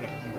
Gracias.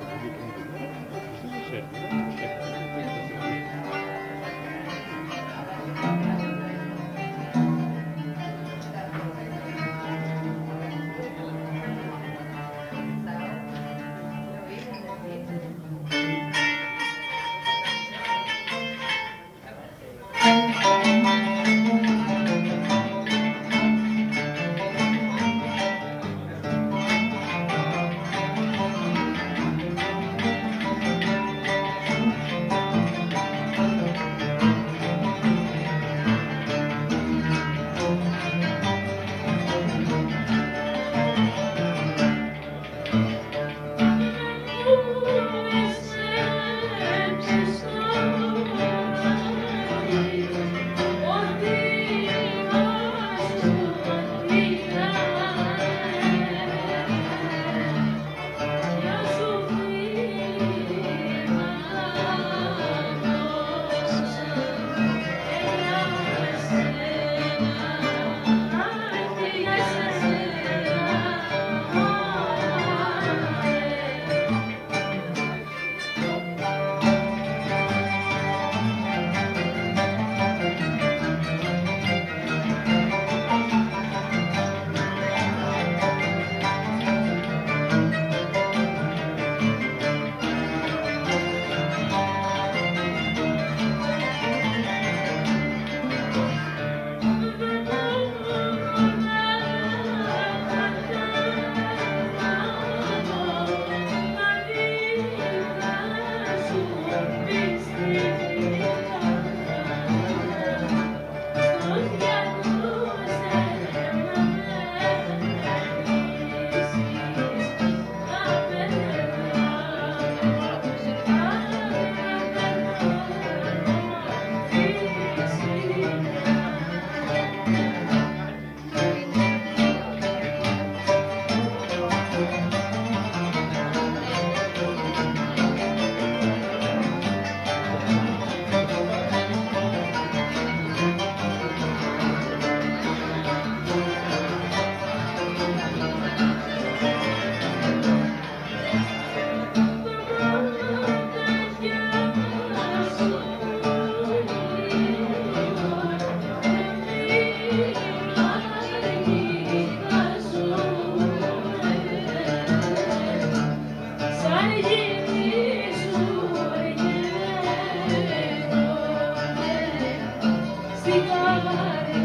somebody